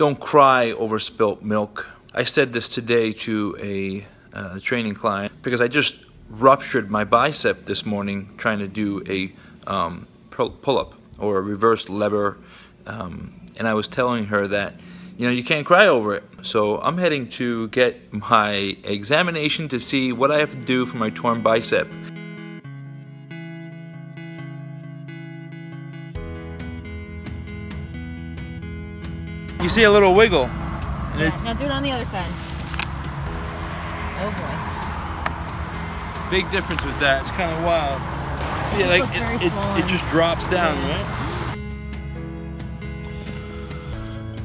Don't cry over spilt milk. I said this today to a uh, training client because I just ruptured my bicep this morning trying to do a um, pull up or a reverse lever. Um, and I was telling her that, you know, you can't cry over it. So I'm heading to get my examination to see what I have to do for my torn bicep. You see a little wiggle. Yeah, now do it on the other side. Oh boy. Big difference with that. It's kind of wild. See, like it, it, it, just drops down, yeah. right?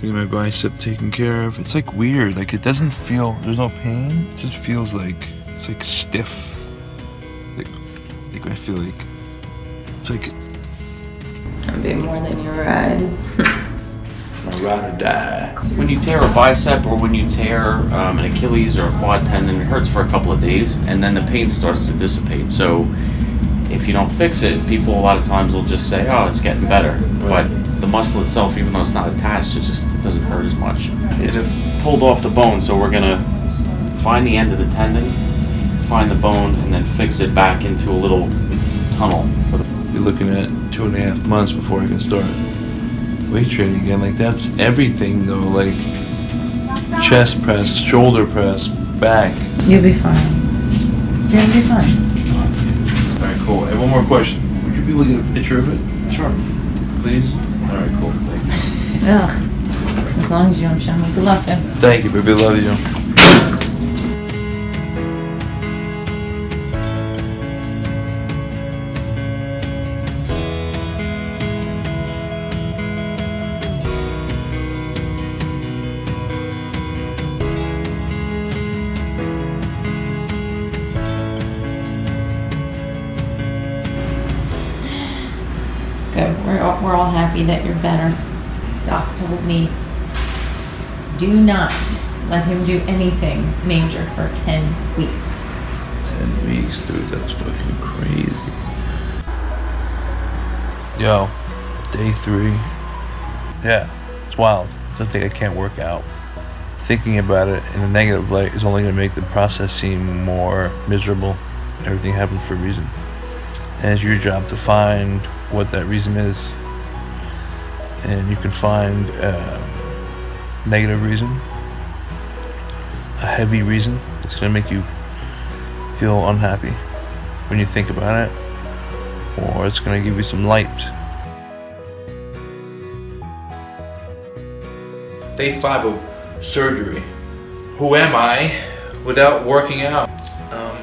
Get my bicep taken care of. It's like weird. Like it doesn't feel. There's no pain. It just feels like it's like stiff. Like, like I feel like it's like. I'm being more than your ride. I'd rather die. When you tear a bicep or when you tear um, an Achilles or a quad tendon, it hurts for a couple of days and then the pain starts to dissipate. So if you don't fix it, people a lot of times will just say, oh, it's getting better. But the muscle itself, even though it's not attached, it just it doesn't hurt as much. It's pulled off the bone, so we're going to find the end of the tendon, find the bone, and then fix it back into a little tunnel. You're looking at two and a half months before I can start weight training again. Like that's everything though. Like chest press, shoulder press, back. You'll be fine. You'll be fine. All right, cool. I have one more question. Would you be looking at a picture of it? Sure. Please. All right, cool. Thank you. Ugh. As long as you don't show me. Good luck then. Thank you, baby. Love you. We're all, we're all happy that you're better. Doc told me, do not let him do anything major for 10 weeks. 10 weeks, dude, that's fucking crazy. Yo, day three. Yeah, it's wild. Something I can't work out. Thinking about it in a negative light is only going to make the process seem more miserable. Everything happens for a reason. And it's your job to find what that reason is. And you can find a negative reason, a heavy reason that's going to make you feel unhappy when you think about it, or it's going to give you some light. Day five of surgery. Who am I without working out? Um,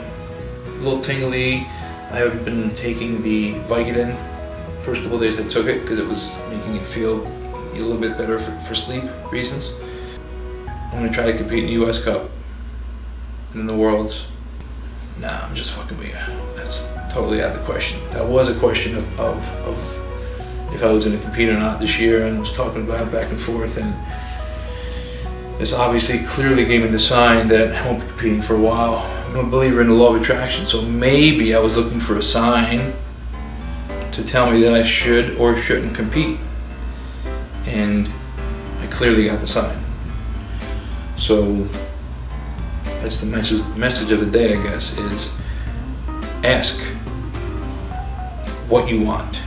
a little tingly. I haven't been taking the Vicodin first couple days I took it because it was making me feel a little bit better for, for sleep reasons. I'm gonna try to compete in the US Cup and in the Worlds. Nah, I'm just fucking with you. That's totally out of the question. That was a question of, of, of if I was gonna compete or not this year and was talking about it back and forth and this obviously clearly gave me the sign that I won't be competing for a while. I'm a believer in the law of attraction, so maybe I was looking for a sign to tell me that I should or shouldn't compete. And I clearly got the sign. So that's the message, message of the day, I guess, is ask what you want.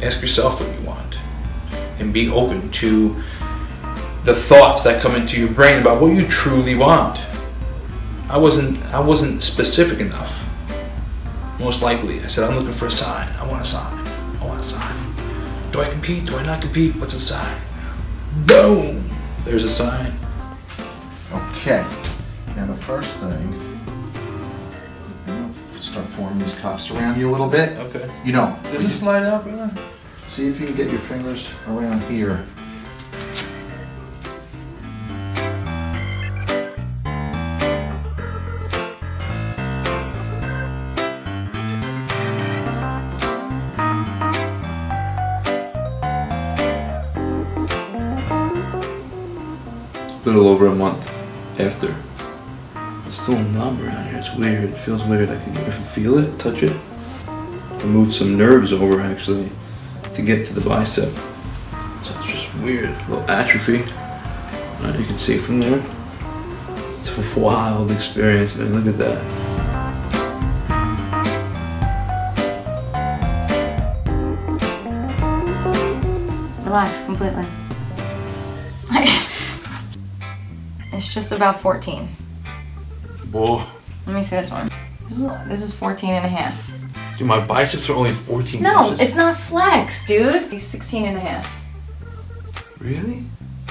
Ask yourself what you want. And be open to the thoughts that come into your brain about what you truly want. I wasn't I wasn't specific enough. Most likely. I said I'm looking for a sign. I want a sign. I want a sign. Do I compete? Do I not compete? What's a sign? Boom! There's a sign. Okay. Now the first thing, start forming these cuffs around you a little bit. Okay. You know. Does it slide out, brother? See if you can get your fingers around here. Little over a month after. It's still numb around here. It's weird. It feels weird. I can, I can feel it, touch it. I moved some nerves over actually to get to the bicep. So it's just weird. A little atrophy. Uh, you can see from there. It's a wild experience, man. Look at that. Relax completely. it's just about 14. Whoa. Let me see this one. This is, this is 14 and a half. Dude, my biceps are only 14 No, inches. it's not flex, dude. He's 16 and a half. Really?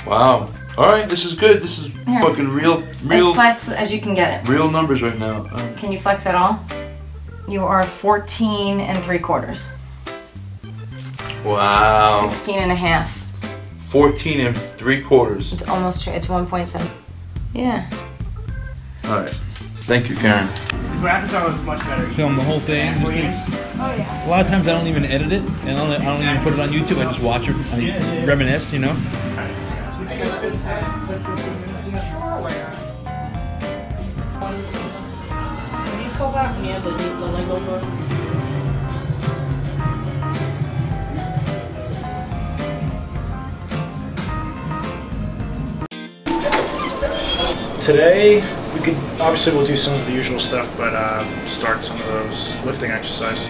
Wow. All right, this is good. This is Here. fucking real, As real, flex as you can get it. real numbers right now. Um, Can you flex at all? You are 14 and three quarters. wow. 16 and a half. 14 and three quarters. It's almost true. It's 1.7. Yeah. All right. Thank you, Karen. The graphics are was much better. Film the whole thing. Oh, yeah. A lot of times I don't even edit it, and I don't, I don't even put it on YouTube. I just watch it, I reminisce, you know. Can you pull back me the, the Lego book? Today, we could obviously we'll do some of the usual stuff, but uh, start some of those lifting exercises.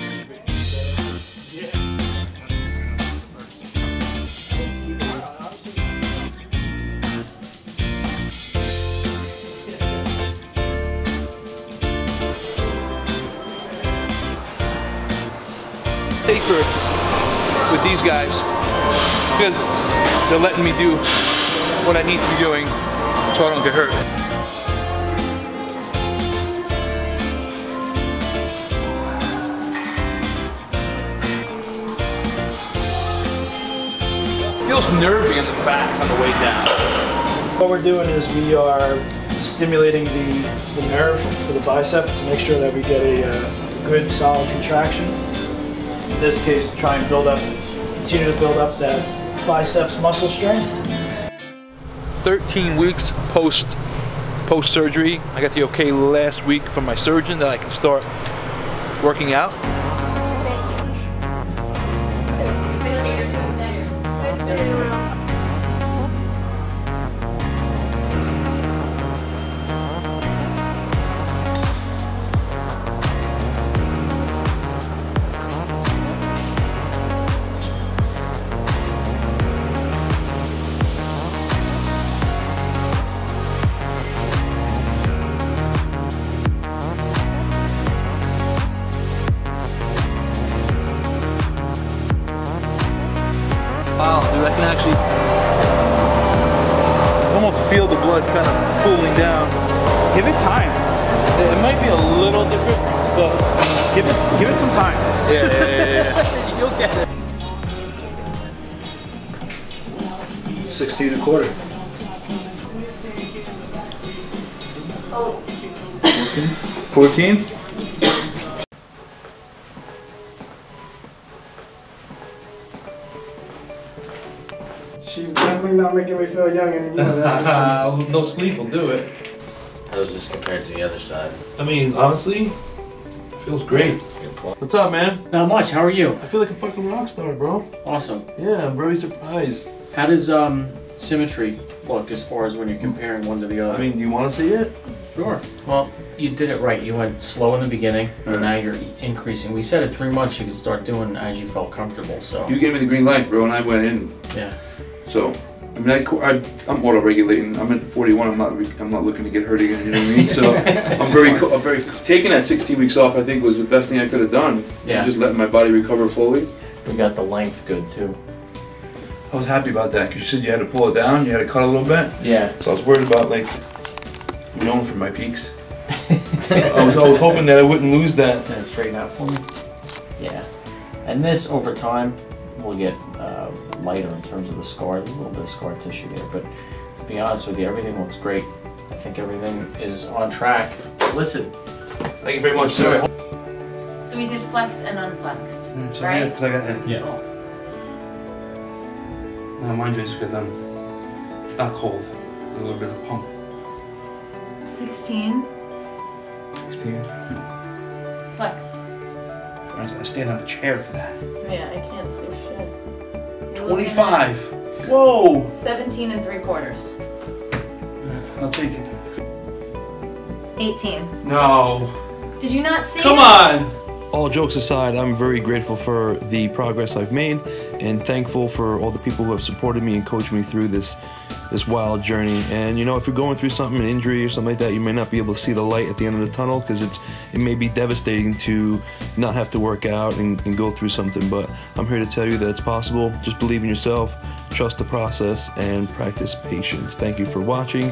Safer with these guys because they're letting me do what I need to be doing so I don't get hurt. Feels nervy in the back on the way down. What we're doing is we are stimulating the, the nerve for the bicep to make sure that we get a uh, good solid contraction. In this case, try and build up, continue to build up that biceps muscle strength. 13 weeks post post surgery. I got the okay last week from my surgeon that I can start working out. Wow, 16 and a quarter. Fourteen. She's definitely not making me feel young anymore. no sleep will do it. How does this compare to the other side? I mean, honestly, feels great. What's up, man? Not much. How are you? I feel like a fucking rock star, bro. Awesome. Yeah, I'm very surprised. How does um symmetry look as far as when you're comparing one to the other? I mean, do you want to see it? sure. Well, you did it right. You went slow in the beginning, and now you're increasing. We said at three months you could start doing as you felt comfortable. So You gave me the green light, bro, and I went in. yeah, So, I mean, I, I, I'm auto-regulating. I'm at 41. I'm not. re- I'm not looking to get hurt again. You know what I mean? So, I'm very. I'm very. Taking that 16 weeks off, I think, was the best thing I could have done. Yeah. Just letting my body recover fully. we got the length good too. I was happy about that because you said you had to pull it down. You had to cut a little bit. Yeah. So I was worried about like going for my peaks. I was. I was hoping that I wouldn't lose that. Can it straighten out for me? Yeah. And this over time will get uh, lighter in terms of the scar. There's a little bit of scar tissue there, but to be honest with you, everything looks great. I think everything is on track. Listen, Thank you very much, sir. So we did flex and unflex, Mm, right? Because I got. Yeah. Cool. No, mine just got done. It's not cold. A little bit of pump. 16 16. flex. I stand on the chair for that. Yeah, I can't see shit. 25. Whoa. 17 and three quarters. Uh, I'll take it. 18. No. Did you not see Come it? on. All jokes aside, I'm very grateful for the progress I've made and thankful for all the people who have supported me and coached me through this this wild journey. And you know, if you're going through something, an injury or something like that, you may not be able to see the light at the end of the tunnel because it's it may be devastating to not have to work out and, and go through something. But I'm here to tell you that it's possible. Just believe in yourself, trust the process, and practice patience. Thank you for watching.